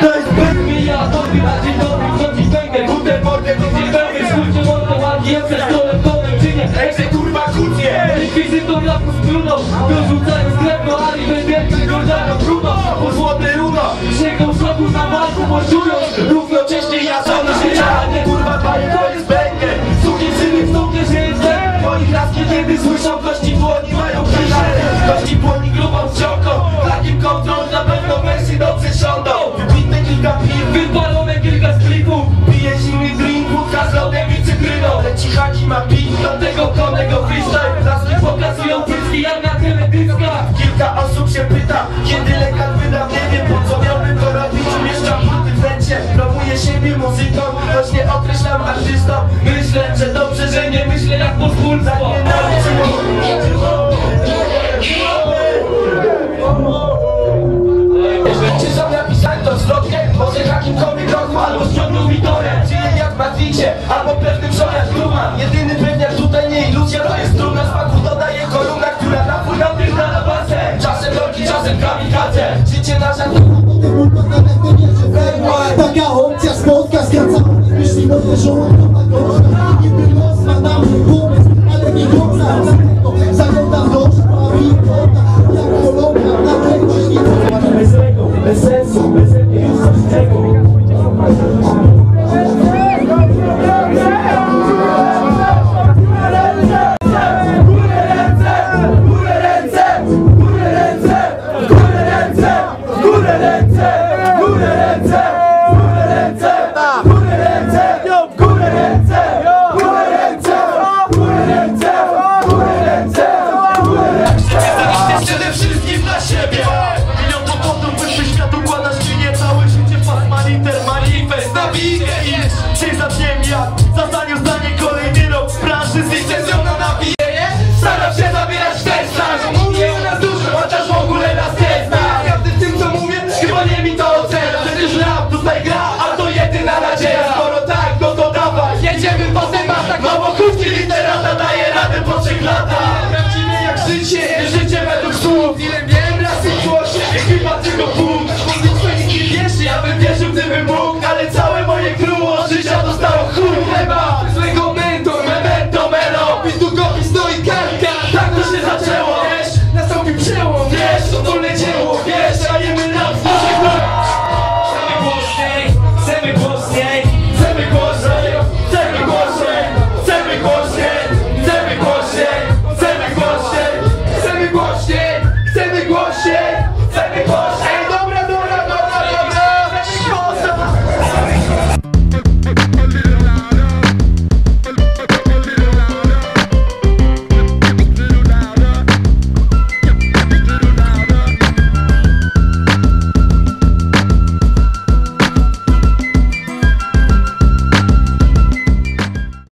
To jest pewnie ja, dobry na dzień dobry, co ci węgę, kutę mordę, to ci węgę, skórcie mordę, ładnie, jestem stolem, tonem, czynię, egzek kurwa kucie! Inkwizytor rapu z bruną, dorzucają sklep, no ali, będę, czy Gordano, Bruno, po złote runo, sięgą szoku na masku, morzując, się pyta Kiedy lekarz wydam, nie wiem po co miałbym to robić. Umieszczam w necie, promuję siebie muzyką. Choć nie określam artystą Myślę, że dobrze, że nie myślę jak podwórca. Nie Czy to? Może jakimkolwiek albo ściągnął mi torę jak albo Jedyny pewniak tutaj nie iluzja to jest trudna czasem kamikadze Życie na żadną Taka opcja spotka skraca Myśli moje żołądko na gorzka Niby los ma na mnie pomysł Ale nie końca Zaglądam do szpawi Jak hologram na kręci Bez tego, bez sensu, bez już coś tego Spirit